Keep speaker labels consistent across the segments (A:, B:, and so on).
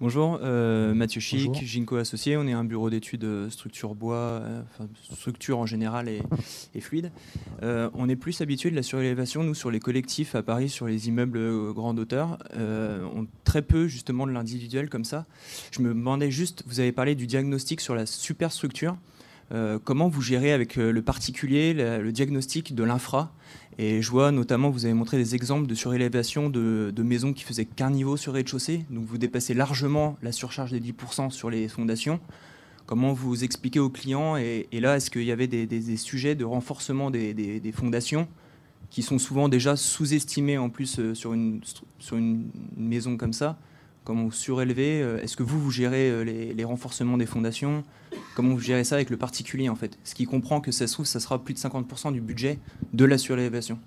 A: Bonjour, euh, Mathieu Chic,
B: Bonjour.
A: Ginko Associé. On est un bureau d'études euh, structure bois, euh, enfin, structure en général et, et fluide. Euh, on est plus habitué de la surélévation, nous, sur les collectifs à Paris, sur les immeubles grande hauteur. On, très peu, justement, de l'individuel comme ça. Je me demandais juste, vous avez parlé du diagnostic sur la superstructure. Euh, comment vous gérez avec euh, le particulier le diagnostic de l'infra? Et je notamment, vous avez montré des exemples de surélévation de, maisons qui faisaient qu'un niveau sur rez-de-chaussée. Donc vous dépassez largement la surcharge des 10% sur les fondations. Comment vous expliquez aux clients? Et, là, est-ce qu'il y avait des, sujets de renforcement des, fondations qui sont souvent déjà sous-estimés en plus euh, sur une maison comme ça? Comment vous surélevez Euh, Est-ce que vous, vous gérez euh, les, les renforcements des fondations? Comment vous gérez ça avec le particulier en fait? Ce qui comprend que ça se trouve, ça sera plus de 50% du budget de la surélévation.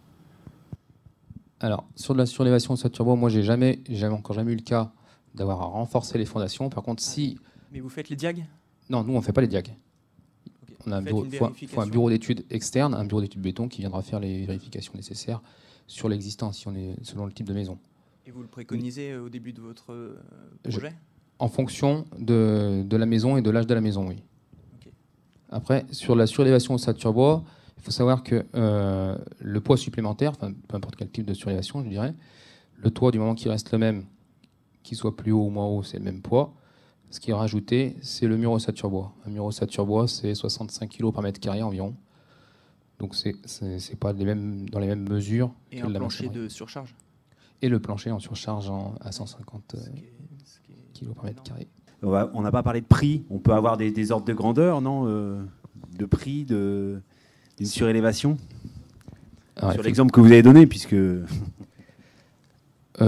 B: Alors, sur de la surélévation de turbo, moi, j'ai jamais, j'ai jamais, encore jamais eu le cas d'avoir à renforcer les fondations. Par contre, si.
A: Mais vous faites les diags?
B: Non, nous, on ne fait pas les diags.
A: Ok.
B: On a un bureau, faut, faut un bureau d'études externe, un bureau d'études béton qui viendra faire les vérifications nécessaires sur l'existant, si on est selon le type de maison.
A: Et vous le préconisez euh, au début de votre euh,
B: Je-
A: projet
B: En fonction de, de la maison et de l'âge de la maison, oui. Après, sur la surélévation au stade turbois, il faut savoir que euh, le poids supplémentaire, peu importe quel type de surélévation, je dirais, le toit, du moment qu'il reste le même, qu'il soit plus haut ou moins haut, c'est le même poids. Ce qui est rajouté, c'est le mur au stade turbois. Un mur au stade turbois, c'est 65 kg par mètre carré environ. Donc, c'est pas les mêmes, dans les mêmes mesures
A: Et
B: que
A: un
B: la
A: plancher de surcharge?
B: Et le plancher en surcharge en- à 150 euh,
A: Ce qui est- ce qui est
B: kg par mètre carré.
C: On n'a pas parlé de prix. On peut avoir des, des ordres de grandeur, non euh, De prix, de- d'une surélévation
B: Alors,
C: Sur l'exemple que vous avez donné, puisque
B: Euh,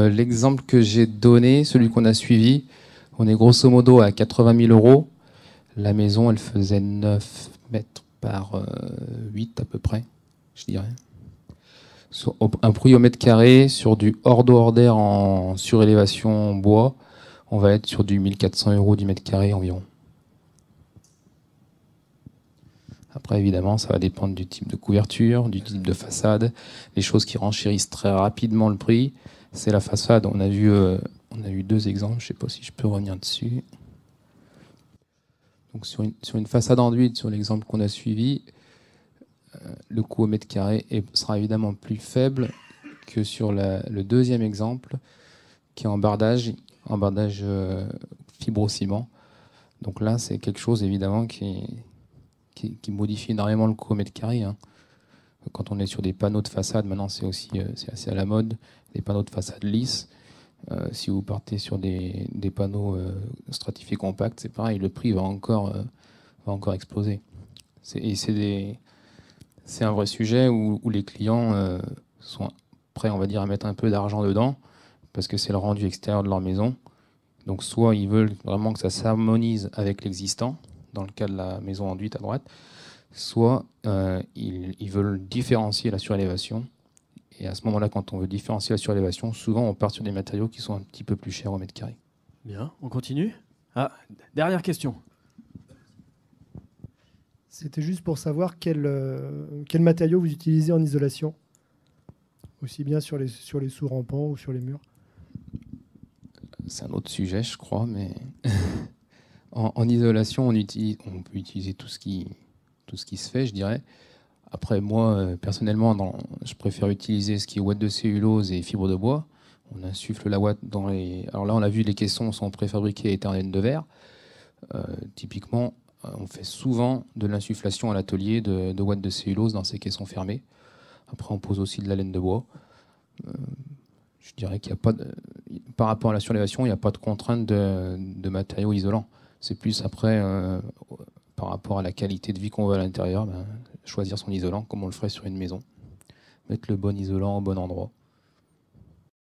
B: L'exemple que j'ai donné, celui qu'on a suivi, on est grosso modo à 80 000 euros. La maison, elle faisait 9 mètres par euh, 8 à peu près, je dirais. Sur- un prix au mètre carré sur du hors d'air en surélévation bois, on va être sur du 1400 euros du mètre carré environ. Après, évidemment, ça va dépendre du type de couverture, du type de façade. Les choses qui renchérissent très rapidement le prix, c'est la façade. On a vu, euh, on a eu deux exemples. Je ne sais pas si je peux revenir dessus. Donc sur une, sur une façade enduite, sur l'exemple qu'on a suivi, le coût au mètre carré sera évidemment plus faible que sur le deuxième exemple, qui est en bardage, en bardage euh, fibrociment. Donc là, c'est quelque chose évidemment qui, qui, modifie énormément le coût au mètre carré. hein. Quand on est sur des panneaux de façade, maintenant c'est aussi euh, c'est assez à la mode, des panneaux de façade lisses. Euh, si vous partez sur des, des panneaux stratifiés compacts, c'est pareil, le prix va encore, va encore exploser. Et c'est des- c'est un vrai sujet où, les clients euh, sont prêts, on va dire, à mettre un peu d'argent dedans, parce que c'est le rendu extérieur de leur maison. Donc soit ils veulent vraiment que ça s'harmonise avec l'existant, dans le cas de la maison enduite à droite, soit euh, ils, ils veulent différencier la surélévation. Et à ce moment-là, quand on veut différencier la surélévation, souvent on part sur des matériaux qui sont un petit peu plus chers au mètre carré.
D: Bien, on continue? Ah, dernière question.
E: C'était juste pour savoir quel, euh, quel matériau vous utilisez en isolation, aussi bien sur les, sur les sous-rampants ou sur les murs.
B: C'est un autre sujet, je crois, mais en, isolation, on, peut utiliser tout ce, qui, tout ce qui se fait, je dirais. Après, moi, euh, personnellement, je préfère utiliser ce qui est ouate de cellulose et fibre de bois. On insuffle la ouate dans les. Alors là, on a vu, les caissons sont préfabriqués à éternel de verre. Euh, typiquement, on fait souvent de l'insufflation à l'atelier de, de de cellulose dans ces caissons fermés. Après, on pose aussi de la laine de bois. Euh, je dirais qu'il n'y a pas de, par rapport à la surélévation, il n'y a pas de contrainte de, de matériaux isolants. C'est plus après, euh, par rapport à la qualité de vie qu'on veut à l'intérieur, ben, choisir son isolant comme on le ferait sur une maison. Mettre le bon isolant au bon endroit.